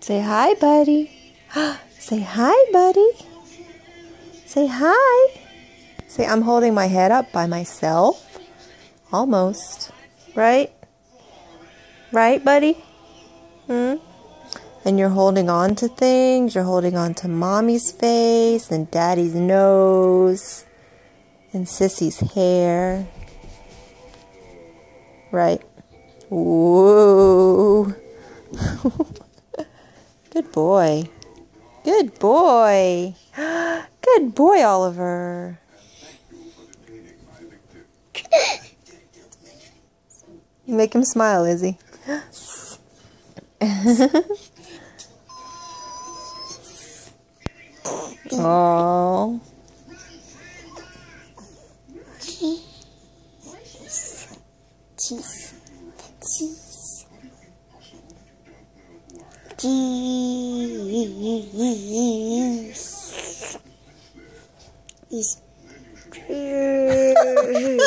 Say hi, buddy. Say hi, buddy. Say hi. Say, I'm holding my head up by myself. Almost. Right? Right, buddy? Hmm? And you're holding on to things. You're holding on to mommy's face and daddy's nose and sissy's hair. Right? Whoa. Good boy. Good boy. Good boy, Oliver. You make him smile, Izzy. Oh. Cheese. Cheese. Cheese. Cheese.